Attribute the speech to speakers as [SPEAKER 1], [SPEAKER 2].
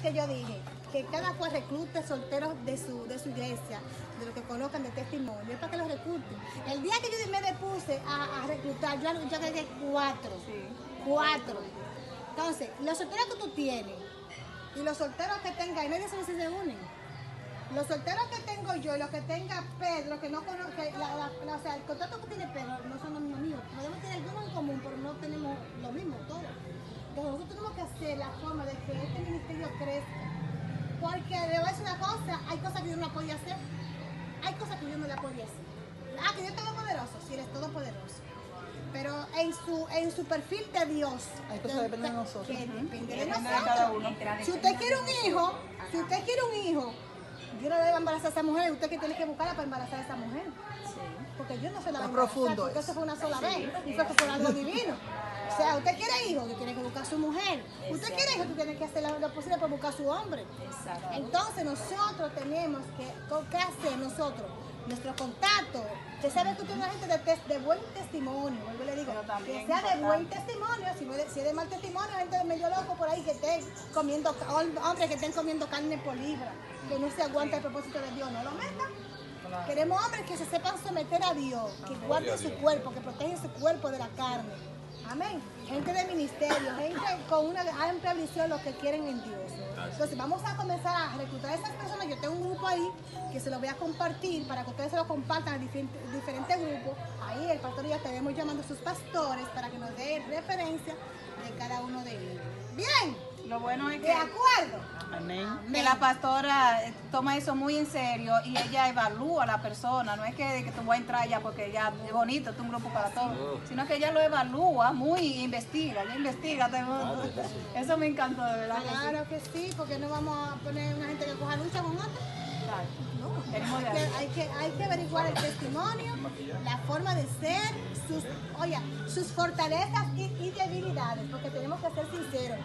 [SPEAKER 1] que yo dije que cada cual reclute solteros de su, de su iglesia, de los que conozcan de testimonio, es para que los recluten. El día que yo me depuse a, a reclutar, yo, yo agregué cuatro. Cuatro. Entonces, los solteros que tú tienes y los solteros que tengas, y nadie si se unen. Los solteros que tengo yo y los que tenga Pedro, que no conozco, la, la- la- o sea, el contrato que tiene Pedro no son los mismos míos. Podemos tener algunos en común, pero no tenemos lo mismo todos. Entonces nosotros tenemos que hacer la forma de que este crezca. Porque le voy a decir una cosa, hay cosas que Dios no podía hacer. Hay cosas que Dios no la podía hacer. Ah, que Dios es todopoderoso, sí, Él es todopoderoso. Pero en su, en su perfil de Dios.
[SPEAKER 2] Hay cosas que dependen de nosotros.
[SPEAKER 1] que depende de nosotros.
[SPEAKER 3] uno.
[SPEAKER 1] Si usted quiere un hijo, si usted quiere un hijo, Dios no a embarazar a esa mujer, usted que tiene que buscarla para embarazar a esa mujer. Porque yo no se la va a
[SPEAKER 2] profundo
[SPEAKER 1] porque
[SPEAKER 2] eso.
[SPEAKER 1] fue una sola vez, y fue por algo divino. O sea, usted quiere hijo, que tiene que buscar a su mujer. Usted quiere hijo, que tiene que hacer lo, posible para buscar a su hombre.
[SPEAKER 3] Exacto.
[SPEAKER 1] Entonces nosotros tenemos que, ¿qué hacer nosotros? Nuestro contacto. Usted sabe que usted es una gente de, tes- de buen testimonio, vuelvo y le digo, que sea de buen testimonio, si, no es de, si es de mal testimonio, gente de medio loco por ahí que estén comiendo, hombres que estén comiendo carne por libra, que no se aguanta el propósito de Dios, no lo metan. Queremos hombres que se sepan someter a Dios, que guarden su cuerpo, que protegen su cuerpo de la carne. Amén. Gente de ministerio, gente con una amplia visión, los que quieren en Dios. Entonces vamos a comenzar a reclutar a esas personas. Yo tengo un grupo ahí que se lo voy a compartir para que ustedes se lo compartan a diferentes, diferentes grupos. Ahí el pastor ya estaremos llamando a sus pastores para que nos dé referencia de cada uno de ellos. Bien,
[SPEAKER 3] Lo bueno es
[SPEAKER 1] de
[SPEAKER 3] que,
[SPEAKER 1] acuerdo.
[SPEAKER 2] Amén.
[SPEAKER 3] que la pastora eh, toma eso muy en serio y ella evalúa a la persona. No es que, que tú vas a entrar ya porque ya es bonito, es un grupo para todos. Sino que ella lo evalúa muy investiga. Ella investiga. te- Eso me encantó, de verdad.
[SPEAKER 1] Claro que sí, porque no vamos a poner una gente que coja lucha con otra. Hay que,
[SPEAKER 3] ahí.
[SPEAKER 1] hay, que, hay que averiguar el testimonio, la forma de ser, sus, oye, sus fortalezas y, y debilidades, porque tenemos que ser sinceros.